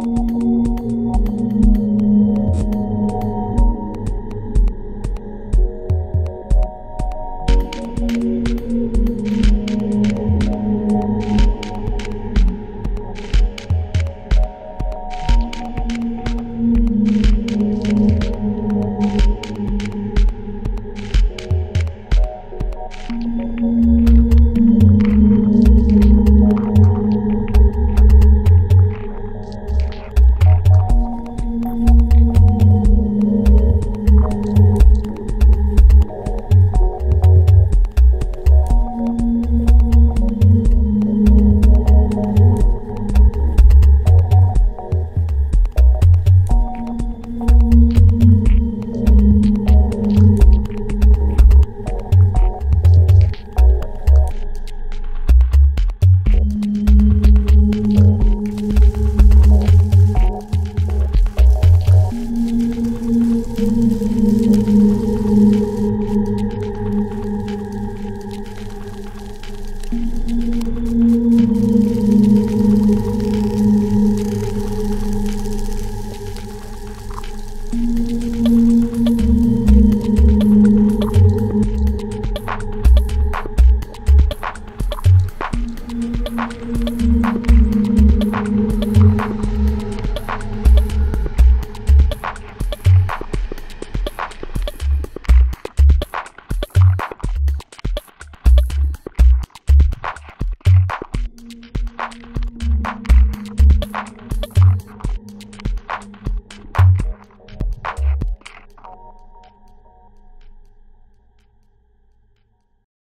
Música